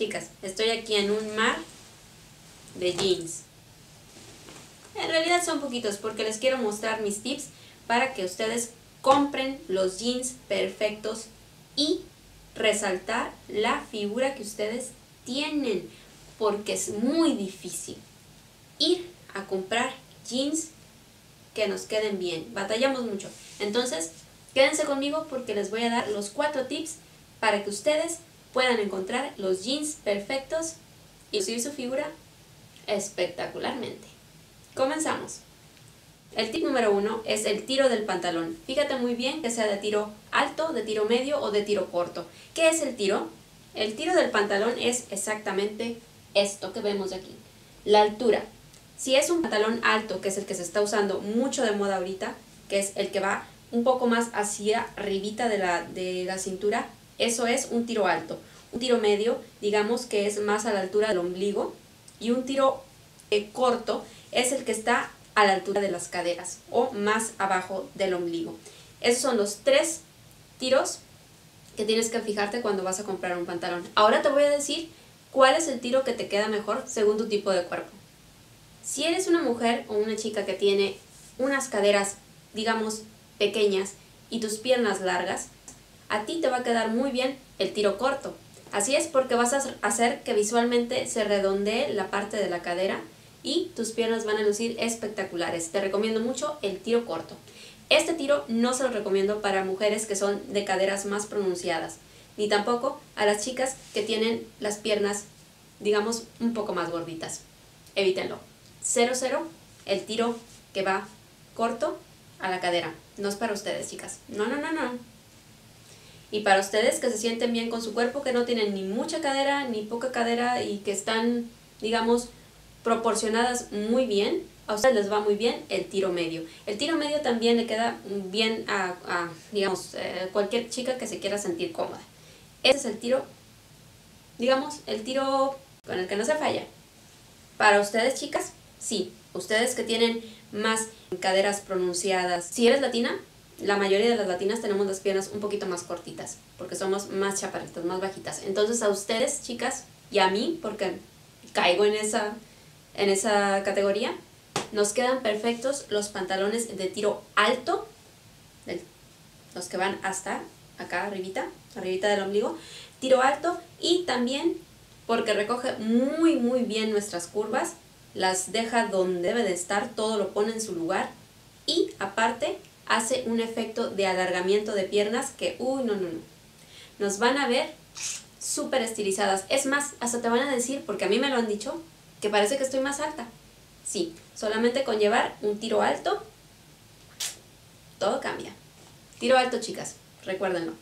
Chicas, estoy aquí en un mar de jeans. En realidad son poquitos porque les quiero mostrar mis tips para que ustedes compren los jeans perfectos y resaltar la figura que ustedes tienen porque es muy difícil ir a comprar jeans que nos queden bien. Batallamos mucho. Entonces, quédense conmigo porque les voy a dar los cuatro tips para que ustedes puedan encontrar los jeans perfectos y lucir su figura espectacularmente. Comenzamos. El tip número uno es el tiro del pantalón. Fíjate muy bien que sea de tiro alto, de tiro medio o de tiro corto. ¿Qué es el tiro? El tiro del pantalón es exactamente esto que vemos aquí. La altura. Si es un pantalón alto, que es el que se está usando mucho de moda ahorita, que es el que va un poco más hacia arribita de la, de la cintura, eso es un tiro alto. Un tiro medio, digamos que es más a la altura del ombligo. Y un tiro eh, corto es el que está a la altura de las caderas o más abajo del ombligo. Esos son los tres tiros que tienes que fijarte cuando vas a comprar un pantalón. Ahora te voy a decir cuál es el tiro que te queda mejor según tu tipo de cuerpo. Si eres una mujer o una chica que tiene unas caderas, digamos, pequeñas y tus piernas largas, a ti te va a quedar muy bien el tiro corto. Así es porque vas a hacer que visualmente se redondee la parte de la cadera y tus piernas van a lucir espectaculares. Te recomiendo mucho el tiro corto. Este tiro no se lo recomiendo para mujeres que son de caderas más pronunciadas, ni tampoco a las chicas que tienen las piernas, digamos, un poco más gorditas. Evítenlo. 0-0, el tiro que va corto a la cadera. No es para ustedes, chicas. No, no, no, no. Y para ustedes que se sienten bien con su cuerpo, que no tienen ni mucha cadera ni poca cadera y que están, digamos, proporcionadas muy bien, a ustedes les va muy bien el tiro medio. El tiro medio también le queda bien a, digamos, eh, cualquier chica que se quiera sentir cómoda. Ese es el tiro, digamos, el tiro con el que no se falla. Para ustedes, chicas, sí. Ustedes que tienen más caderas pronunciadas. Si eres latina, la mayoría de las latinas tenemos las piernas un poquito más cortitas, porque somos más chaparritas, más bajitas. Entonces a ustedes, chicas, y a mí, porque caigo en esa en esa categoría. Nos quedan perfectos los pantalones de tiro alto, los que van hasta acá arribita, arribita del ombligo, tiro alto y también porque recoge muy muy bien nuestras curvas, las deja donde debe de estar, todo lo pone en su lugar y aparte hace un efecto de alargamiento de piernas que, uy, no, no, no, nos van a ver súper estilizadas. Es más, hasta te van a decir, porque a mí me lo han dicho, que parece que estoy más alta. Sí, solamente con llevar un tiro alto, todo cambia. Tiro alto, chicas, recuérdenlo.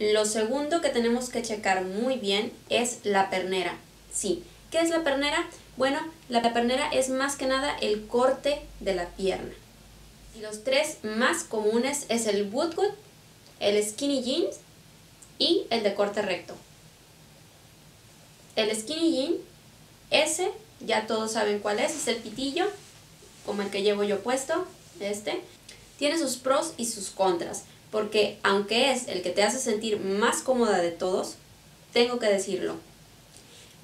Lo segundo que tenemos que checar muy bien es la pernera. Sí, ¿qué es la pernera? Bueno, la pernera es más que nada el corte de la pierna. Y los tres más comunes es el bootcut, el skinny jeans y el de corte recto. El skinny jean ese, ya todos saben cuál es, es el pitillo, como el que llevo yo puesto, este. Tiene sus pros y sus contras, porque aunque es el que te hace sentir más cómoda de todos, tengo que decirlo,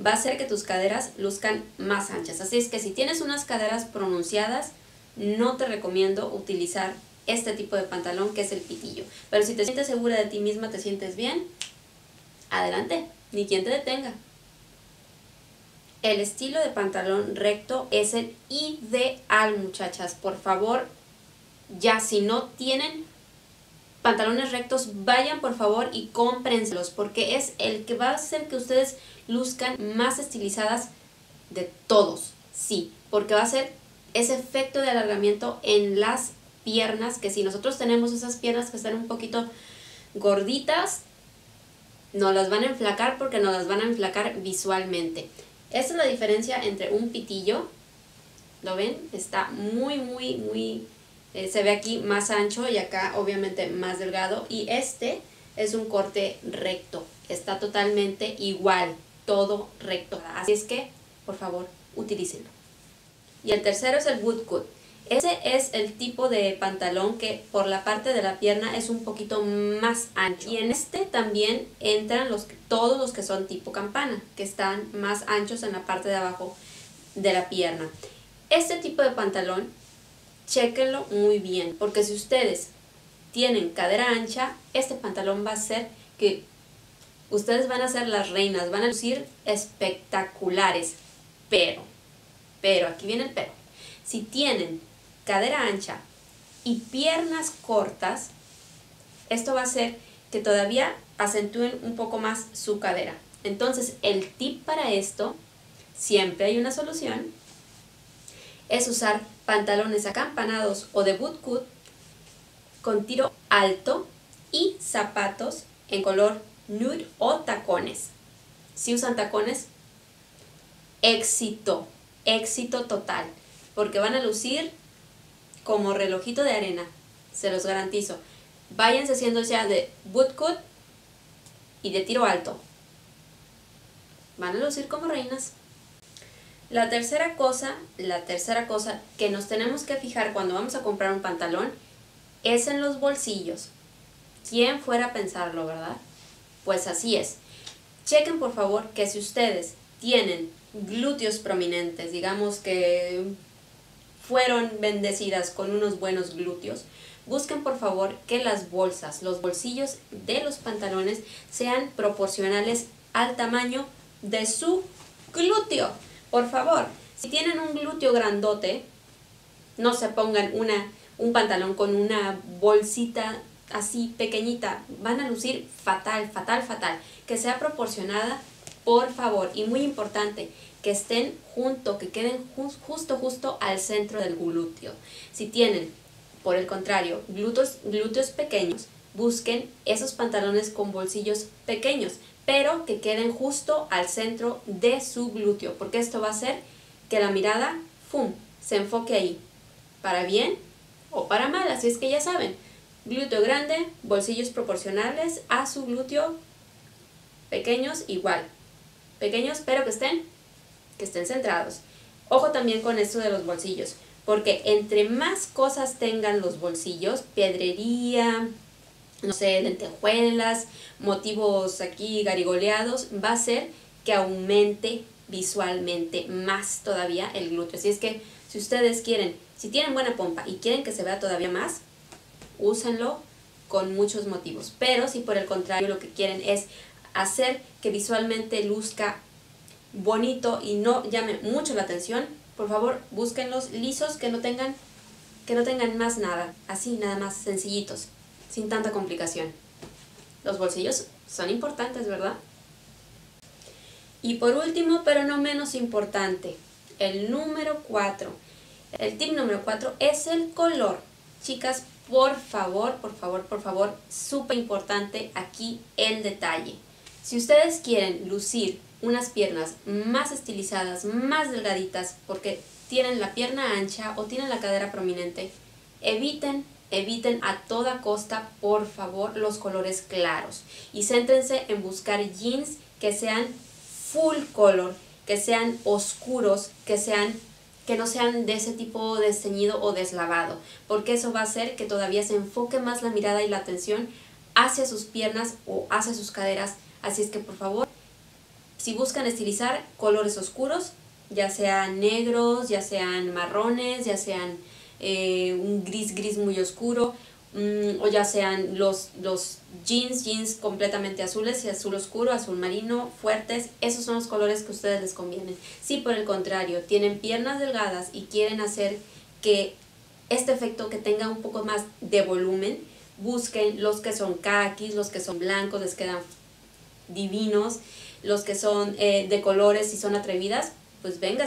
va a hacer que tus caderas luzcan más anchas. Así es que si tienes unas caderas pronunciadas, no te recomiendo utilizar este tipo de pantalón que es el pitillo. Pero si te sientes segura de ti misma, te sientes bien, adelante, ni quien te detenga. El estilo de pantalón recto es el ideal, muchachas. Por favor, ya si no tienen pantalones rectos, vayan por favor y cómprenselos porque es el que va a hacer que ustedes luzcan más estilizadas de todos. Sí, porque va a ser ese efecto de alargamiento en las piernas, que si nosotros tenemos esas piernas que están un poquito gorditas, nos las van a enflacar porque nos las van a enflacar visualmente. Esta es la diferencia entre un pitillo, ¿lo ven? Está muy, muy, muy, eh, se ve aquí más ancho y acá obviamente más delgado. Y este es un corte recto, está totalmente igual, todo recto. Así es que, por favor, utilícenlo. Y el tercero es el bootcut. Ese es el tipo de pantalón que por la parte de la pierna es un poquito más ancho. Y en este también entran los, todos los que son tipo campana, que están más anchos en la parte de abajo de la pierna. Este tipo de pantalón, chequenlo muy bien, porque si ustedes tienen cadera ancha, este pantalón va a ser que ustedes van a ser las reinas, van a lucir espectaculares. Pero, pero, aquí viene el pero. Si tienen cadera ancha y piernas cortas, esto va a hacer que todavía acentúen un poco más su cadera. Entonces, el tip para esto, siempre hay una solución, es usar pantalones acampanados o de bootcut con tiro alto y zapatos en color nude o tacones. Si usan tacones, éxito, éxito total, porque van a lucir como relojito de arena, se los garantizo. Váyanse haciendo ya de bootcut y de tiro alto. Van a lucir como reinas. La tercera cosa, la tercera cosa que nos tenemos que fijar cuando vamos a comprar un pantalón es en los bolsillos. ¿Quién fuera a pensarlo, verdad? Pues así es. Chequen por favor que si ustedes tienen glúteos prominentes, digamos que fueron bendecidas con unos buenos glúteos, busquen por favor que las bolsas, los bolsillos de los pantalones sean proporcionales al tamaño de su glúteo. Por favor, si tienen un glúteo grandote, no se pongan una, un pantalón con una bolsita así pequeñita. Van a lucir fatal, fatal, fatal. Que sea proporcionada, por favor. Y muy importante, que estén junto, que queden justo, justo al centro del glúteo. Si tienen, por el contrario, glúteos, glúteos pequeños, busquen esos pantalones con bolsillos pequeños, pero que queden justo al centro de su glúteo, porque esto va a hacer que la mirada, ¡fum!, se enfoque ahí, para bien o para mal, así es que ya saben, glúteo grande, bolsillos proporcionales a su glúteo, pequeños igual, pequeños pero que estén que estén centrados. Ojo también con esto de los bolsillos, porque entre más cosas tengan los bolsillos, piedrería, no sé, lentejuelas, motivos aquí garigoleados, va a ser que aumente visualmente más todavía el glúteo. Así es que si ustedes quieren, si tienen buena pompa y quieren que se vea todavía más, úsenlo con muchos motivos. Pero si por el contrario lo que quieren es hacer que visualmente luzca bonito y no llame mucho la atención, por favor búsquenlos lisos que no tengan que no tengan más nada, así nada más sencillitos, sin tanta complicación. Los bolsillos son importantes, ¿verdad? Y por último, pero no menos importante, el número 4. El tip número 4 es el color. Chicas, por favor, por favor, por favor, súper importante aquí el detalle. Si ustedes quieren lucir unas piernas más estilizadas, más delgaditas, porque tienen la pierna ancha o tienen la cadera prominente, eviten, eviten a toda costa, por favor, los colores claros. Y céntrense en buscar jeans que sean full color, que sean oscuros, que sean que no sean de ese tipo de ceñido o deslavado, porque eso va a hacer que todavía se enfoque más la mirada y la atención hacia sus piernas o hacia sus caderas. Así es que por favor, si buscan estilizar colores oscuros, ya sean negros, ya sean marrones, ya sean eh, un gris gris muy oscuro, mm, o ya sean los, los jeans, jeans completamente azules y azul oscuro, azul marino, fuertes, esos son los colores que a ustedes les convienen. Si por el contrario tienen piernas delgadas y quieren hacer que este efecto que tenga un poco más de volumen, busquen los que son kakis, los que son blancos, les quedan divinos los que son eh, de colores y son atrevidas, pues venga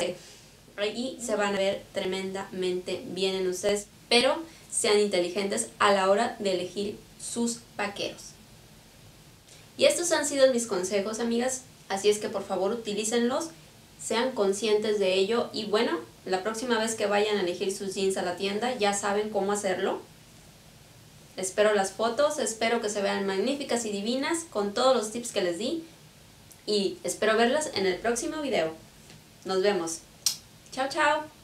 Ahí se van a ver tremendamente bien en ustedes, pero sean inteligentes a la hora de elegir sus vaqueros. Y estos han sido mis consejos, amigas, así es que por favor utilícenlos, sean conscientes de ello y bueno, la próxima vez que vayan a elegir sus jeans a la tienda ya saben cómo hacerlo. Espero las fotos, espero que se vean magníficas y divinas con todos los tips que les di y espero verlas en el próximo video. Nos vemos. Chao, chao.